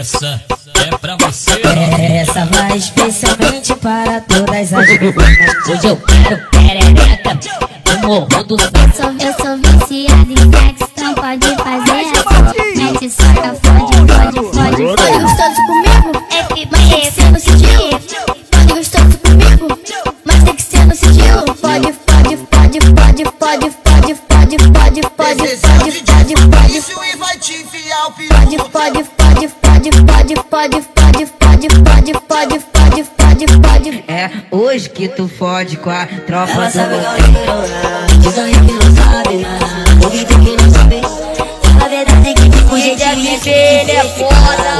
Essa é pra você. Essa vai especialmente para todas as Hoje eu quero perereca no morro do Eu sou, eu sou viciada em sexo, então pode pode, pode. e vai te enfiar o Pode, pode, pode, pode, pode, pode, pode, pode, pode, pode, pode, pode, pode. É hoje que tu fode com a tropa Ela do sabe que eu ligo Diz aí que não sabe nada O que tem que não sabe Fala a verdade é que o jeitinho que ele é foda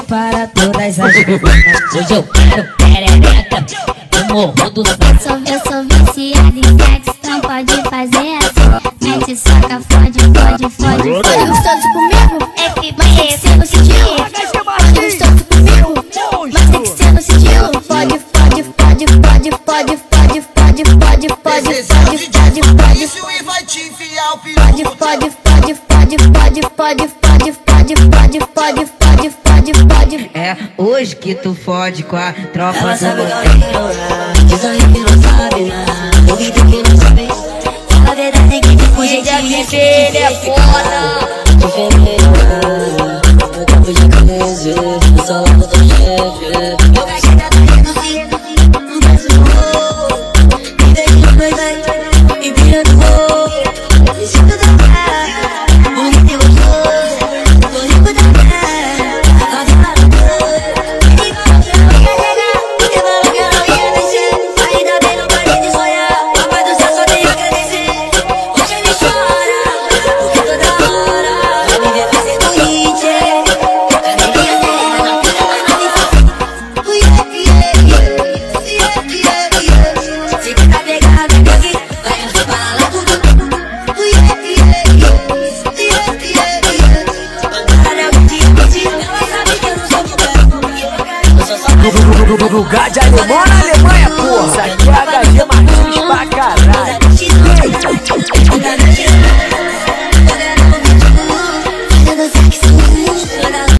para todas as Hoje eu quero perereca No morro do Eu sou, eu sou viciada em sexo, então pode fazer assim. Mete soca, fode, fode, fode, fode. gostoso comigo? É que Mas tem que ser no sigilo. Pode gostoso comigo? Mas tem que ser no sigilo. Pode, pode, pode, pode, pode, pode, pode, pode, pode, pode, pode, pode. e vai te enfiar o Pode, pode, pode, pode, pode, pode, pode, pode, pode, pode, pode, é hoje que tu fode com a tropa Ela sabe que alguém ignorar, diz aí que não sabe nada. Ouvido que não sabe, fala a verdade que te fugir de mim. Que ele é foda. Tô feliz, meu tempo de cabeça, só lá pro teu chefe. do, lugar de alemão na Alemanha, porra. Isso aqui é